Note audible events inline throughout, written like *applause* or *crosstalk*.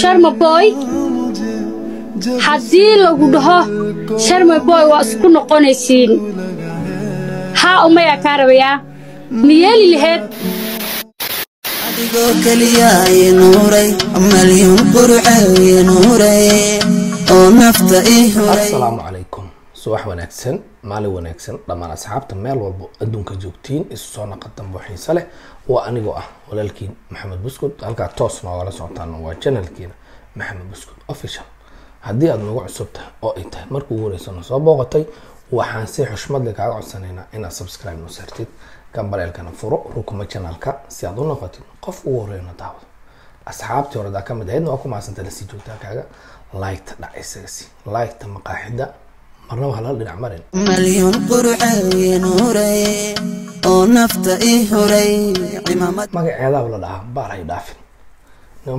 sharmaboy haddii lagu dhaho sharmaboy waa isku noqonaysiin. Haa umayaa kaa rabayaa ma yeeli laheed. Adigoo keliya i nuuray malyuun qurce i nuuray oo nafta i huray. Asalaamu calaykum subax wanaagsan maalin wanaagsan dhammaan asxaabta meel walbo adduunka joogtiin isu soo naqa dambo xiise leh. Waa anigoo ah walaalkiin maxamed buskud halkaa toos noogala socotaan waa janalkiina maxamed buskud official. Haddii aada nagu cusub tahay oo ay tahay markii ugu horeysa na soo booqatay waxaan si xushmad leh kaaga codsanaynaa inaad subscribe noo saartid gambareelkana furo rukuma janalka si aad u noqotid qof ugu horeyna daawado asxaabtii hore daa ka mid ahaydna waa ku mahadsanta la sii joogtaa kaaga. Laygta dhac isaga si maqaaxida marnaba halala dhinac marin. Malyuun qurce i nuuray oo nafta i huray. Cimaamad magaceedaaba la dhahaa baar hay dhaafin.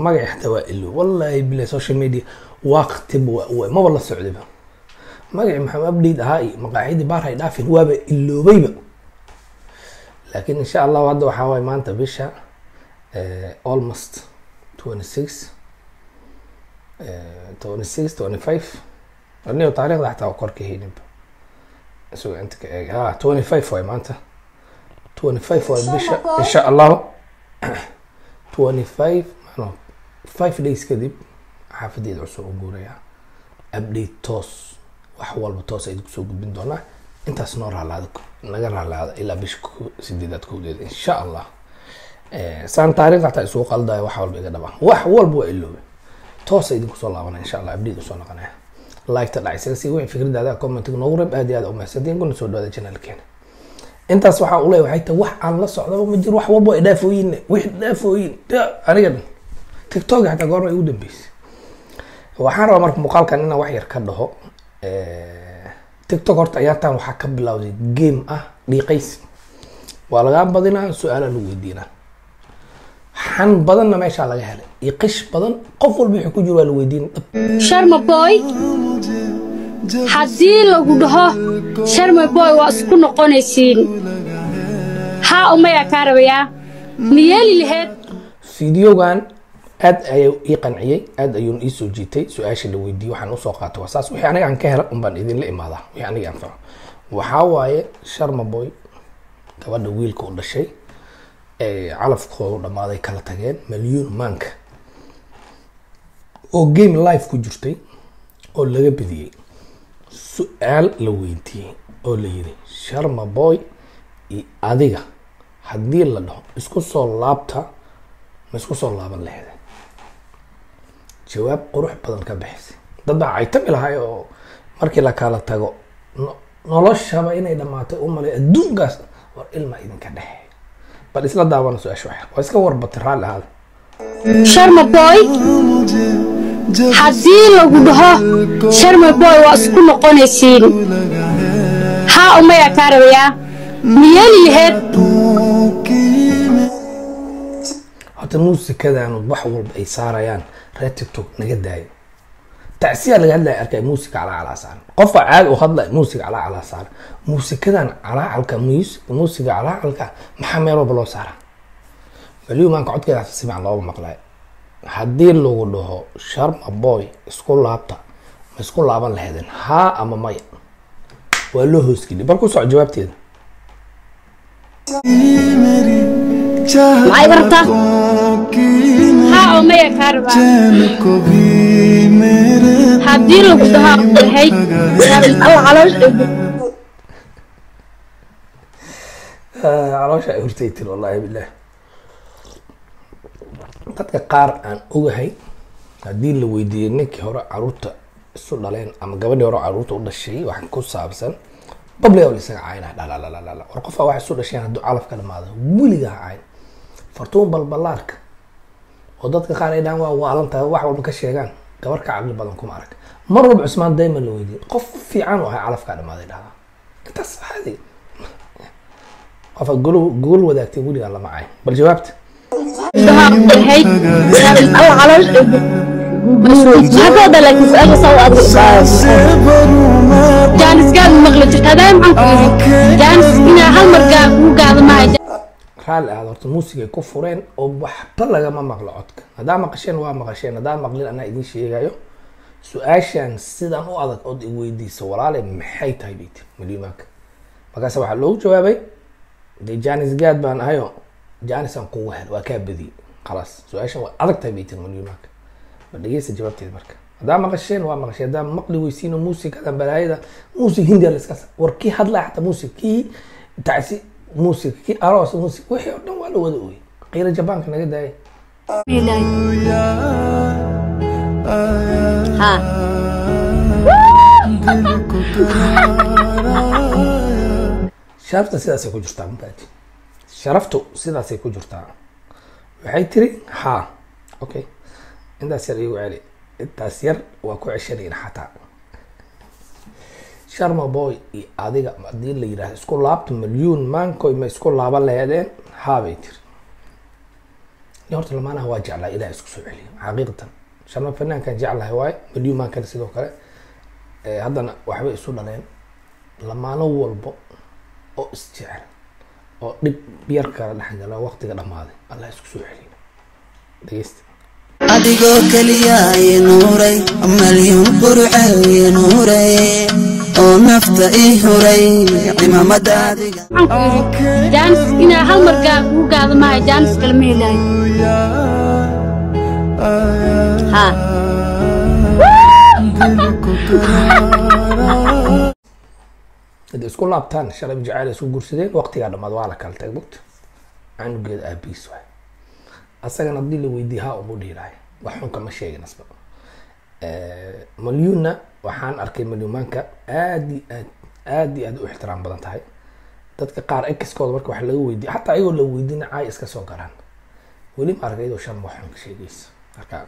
Magaci xataa waa ilo wallahi bila social media waqtiba maba la socdaba magaci maxamed abdiid ahaa iyo maqaaxidii baar hay dhaafin waaba iloobayba laakiin insha allahu hadda waxaa waaye maanta bisha eh, almost twenty six twenty six twenty five anigo taariikhda xataa korka hayninba isagoo inta ka eeg ha twenty five waay maanta twenty five waay bisha insha allahu *coughs* twenty five no five days kadib xaafadeeda cusub u guuraya. Update toos wax walba toos ay ku soo gudbin doonaa. Intaas noo raalaada naga raalaada ilaa bisha sideedaad kowdeeda insha allah. Eh, saan taariikhda xataa isugu qaldayo wax walba iga dhaba wax walba waa iloobe toos idinku soo laabanaya insha allah. Update u soo noqonaya like-ta dhac isaga sii wixii fikradaada commentiga noogu reeb aad iyo aad umahadsantiin kuna soo dhawaada channelkeena intaas waxaa ule waxay tahay wax aan la socdaba ma jiro wax walba ay dhaafooyin wix dhaafooyin Da- aniga dhan tiktok xataa goorma igu dambeysay. Waxaan rabaa marka muuqaalkan inaan wax yar ka dhaho tiktok horta ayaantan waxaa ka bilowday game ah dhiiqaysi waa lagaa badinaa su'aalaa lagu weydiinaa xan badanna meeshaa laga helay. Iyo qish badan qof walba wixii ku jiro waa la weydiin. Sharmaboy haddii lagu dhaho sharmaboy waa isku noqonaysiin. Haa umayaa kaa rabayaa ma yeeli laheed aad ayuu ii qanciyey aad ayuuna ii soo jiitay. Su'aasha la weydiiyey waxaan u soo qaatay. Waa saas. Wixii aniga aan ka hela unbaan idinla imaadaa. Wixii aniga anfaco waxaa waaye sharma boy. Gabadha wiilka u dhashay calafkoodu dhammaaday kala tageen malyuun maanka oo game live ku jirtay oo laga bediyey su'aal la weydiiyey oo la yidhi sharma boy iyo adiga haddii la dhaho isku soo laabta ma isku soo laaban laheeda. Jawaab qurux badan ka bixisay. Dad baa caytami lahay oo markii la kala tago no- noloshaba inay dhamaatay u malay adduunkaas war ilma idinka dhexeeya bal isla daabana su'aasha waa iska warbatay raalli ahaada sharmaboy haddii lagu dhaho sharmaboy waa isku noqonaysiin haa umayaa kaa rabayaa ma yeeli laheed horta muusikadaan wax walba ay saarayaan. Reer tiktok naga daayo tacsiyaa laga hadlaya arkay muusika calaa calaa saaran qofka caadi u hadlaya muusika calaa calaa saaran muusikadan calaacalka muus- muusiga calaacalka maxaa meel walba loo saaraa waliba maanka codkeeda si fiican looga maqlay. Haddii lagu dhaho sharma boy isku laabta. Ma isku laaban laheedeen haa ama maya waa loo hoosgeliy bal ku soco jawaabteeda. Kaa rabaa haddii lagu dhaho lahayd caloosha ay hortay tiri wallaahi bilaah dadka qaar aan ogahay haddii la weydiiyey ninkii hore carruurta isu dhaleen ama gabadhii hore carruurta u dhashay wax ku saabsan babliga wala isaga caynaa dhalalalala war qofaa wax isu dhasheen hadduu calaf ka dhamaado weligaa ha cayn fartuun balbalaarka oo dadka qaar ay dhahaan waa waalan tahay wax walba ka sheegaan. Gabar ka caqli badan kuma arag. Mar walba cusmaan dayman la weydiiyey. Qof fiican oo ahay calafkaa dhamaaday dhahdaa intaas caadi qofa gogol gogol wadaagtay weligaa lama cayn. Bal jawaabta? U raalli ahaad horta muusigay ku fureen oo waxba lagama maqlo codka. Haddaa maqasheen waa maqasheen. Haddaa maqlin anaa idiin sheegayo su'aashan sidan u adag ood i weydiisa walaale maxay tahay bay tiri maliimaanka markaas waxaa loogu jawaabay dee janis gaad baan ahayo janisaan kugu hel waa kaa badiyey. Khalaas. Su'aashan waa adag tahay bay tiri maliimaanka ma dhegeysta jawaabteeda marka. Haddaa maqasheen waa maqasheen. Haddaa maqli weysiino muusikadan balaayada muusig hindiya la iska sa war kii hadlaa xataa muusig kii tacsi muusig kii aroos muusig wixii oo dhan waa la wada ooyey qiira jabaanka naga daaya sharafta sidaasay ku jirtaa mabaadi sharaftu sidaasay ku jirtaa waxay tiri ha. Okay. Intaas yar igu celi intaas yar waa ku ceshanayna xataa sharma boy iyo adiga haddii la yidhaahdo isku laabta milyuun maankoy ma isku laaban laheedeen haabay tiri ni horta lamaanaha waa jeclaa ilaah isku soo celiyo xaqiiqatan sharma fanaankan jeclahay waaye milyuun maankana sidoo kale haddana waxbay isu dhaleen lamaano walbo oo isjecel oo dhib yar kala dhexgala waqtiga dhammaaday allah isku soo celiyo dhegeysta adigoo keliya i nuuray malyuun qurcay i nuuray jaanis inaa hal mar kuu gaado maaha jaanis kale ma helaayo haa hadda isku laabtaan shalay jacayl isku gursadeen waqtigaa dhammaad waa la kala tag mugta canugeeda aabiis waay. Asagana haddii la weydiiye ha umu dhihi lahay wax xun kama sheegin asba malyuunna waxaan arkay malyuumaanka aad iyo aad aad iyo aad u ixtiraam badan tahay. Dadka qaar ekiskooda marka wax laga weydiiyo xataa ayagoo la weydiina caay iska soo galaan weli ma arka iyadoo shan wax xun ka sheegaysa. Marka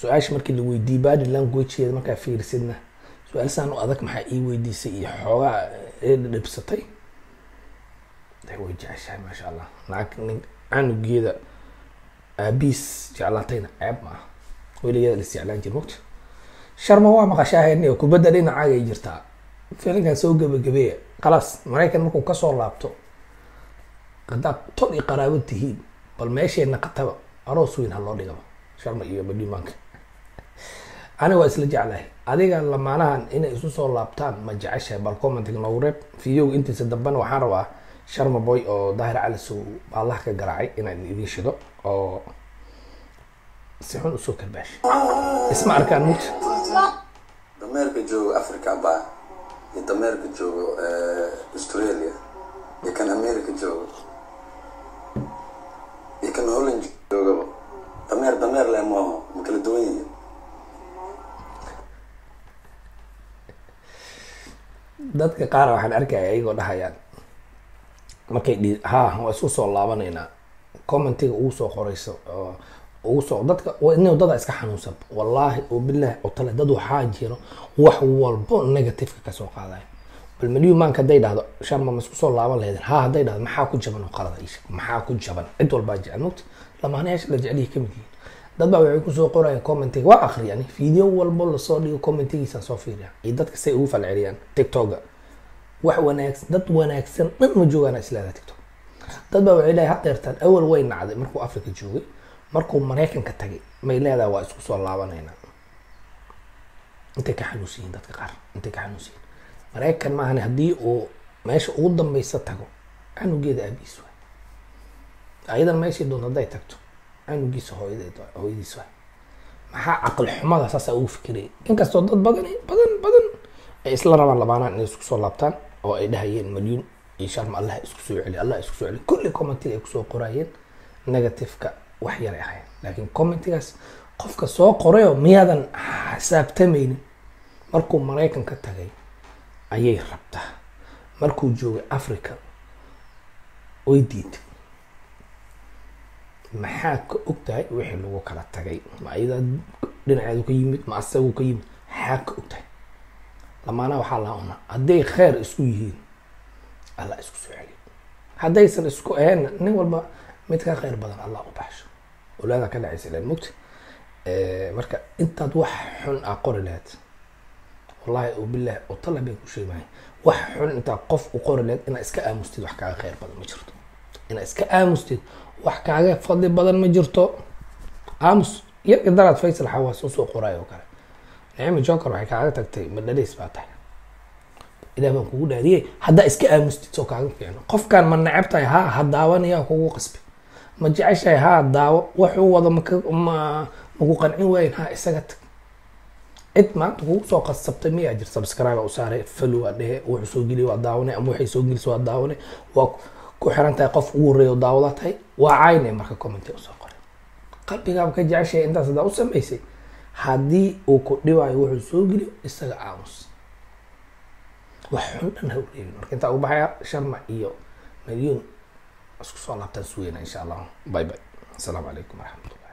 su'aasha markii la weydiiyey body languageeda markaa fiirisidna su'aal saan u adag maxaa ii weydiisay iyo xoogaa ee dhibsatay? De way jeceshahay maasha allah. Naag nin canugeeda aabiis jeclaatayna ceeb ma aha weligeeda la isjeclaan jir mogta sharma waa maqashaahen kubadda dhinacaagay jirtaa. Filinkan soo gebagabeeya khalaas maraykan markuu ka soo laabto haddaad tod i qaraabo tihiin bal meeshayna qataba aroos weyn ha loo dhigaba. Sharma iyo badhimaanka aniga waa isla jeclahay. Adiga lamaanahan inay isu soo laabtaan ma jeceshahay bal commenting noogu reeb. Videoga intiisa dambena waxaan rabaa sharma boy oo daahir cali sow allah ka garaacay inaan idiin shido oo si xun u soo karbaash isma arkaan mugta dameerka joogo africa baa iyo dameerka joogo eh, australia iyo kan america joogo iyo kan holland joogaba dameer dameer leh maaho ma kala duwan yihiin dadka qaar waxaan arkaya iyagoo dhahayaan markay dhi ha waa isku soo laabanaynaa commentiga ugu soo qorayso oo ugu soo dadka nin dada iska xanuunsan. Wallaahi oo bilaahi oo tale dad waxaa jiro wax walbo negativeka ka soo qaadaya. Bal malyu maanka hadday dhahdo sharma ma isku soo laaban lahaydeen? Ha hadday dhahdo maxaa ku jaban oo qalada isha maxaa ku jaban? Cid walbaa jecel. Mogta lamaanayaasha la jecel yihiin ka mid yihiin. Dad baa waxay ku soo qorayaan commentiga waa akhriyani video walbo la soo dhigo commentigiisaan soo fiiriya iyo dadka say ugu falceliyaan tiktoka wax wanaagsan dad wanaagsan dhan ma joogaan isleedaha tiktok. Dad baa waxay leeyahay hadeertaan awal way nacday markuu africa joogay markuu maraykanka tagay may leedahay waa isku soo laabanaynaa intay ka xanuunsan yihiin dadka qaar intay ka xanuunsan yihiin maraykan maahan haddii uu meesha ugu dambeysa tago canugeeda aabiis waay. Ayadan meeshii doonto hadday tagto canugiisa waay hooyadiis waay. Maxaa caqli xumada saasaa ugu fikiraya inkastoo dad badan badan badan ay isla rabaan labaanaan inay isku soo laabtaan oo ay dhahayeen malyuun iyo sharma allah isku soo celi allah isku soo celi kulli commentiga ay ku soo qorayeen negativeka wax yaray ahayn laakiin commentigaas qofka soo qorayoo miyaadan xisaabtamaynin markuu maraykan ka tagay ayay rabtaa. Markuu joogay africa way diiday maxaa ka og tahay wixii lagu kala tagay. Ma ayadaa dhinaceedu ka yimid ma asagu ka yimid maxaa ka og tahay lamaana waxaa la una hadday kheyr isku yihiin allah isku soo celiyo haddaysan isku ahayn nin walba mid ka kheyr badan allah u baxsho olaada ka dhacaysa ilan mugta marka intaad wax xun aa qori lahayd wallahi oo bilaah oo tala bay ku sheegmahay wax xun intaad qof u qori lahayd inaad iska aamustid wax kaaga kheyr badan ma jirto. Inaad iska aamustid wax kaaga fadli badan ma jirto. Aamus yar idaraad faysal xawaas u soo qoraay oo kale. Nicmi joker waxay kaaga tagtay madhaliis baa tahay. Ilaah baan kugu dhaariyey. Haddaa iska aamustid soo kaaga fiicno. Qofkaan ma neceb tahay haa ha daawanayaa kugu qasbi ma jeceshahay haa daawo? Wuxuu wado maka ma maku qancin waayin haa isaga tag. Cid maanta kugu soo qasabtay miyaa jir subscribe u saaray follow aa dhehe wuxuu soo geliy waa daawane ama waxay soo gelisay waa daawane waa ku xiran tahay qof ugu horreeya daawada tahay. Waa caynay marka commenti u soo qoray. Qalbigaaba ka jeceshahay intaas haddaa u samaysay haddii uu ku dhibayo wuxuu soo geliyo isaga aamus. Wax xun dhan ha u reebin marka intaa ugu baxaya sharma iyo malyuun isku soo laabtaan sugayna insha allah bye bye asalaamu calaykum waraxmatullah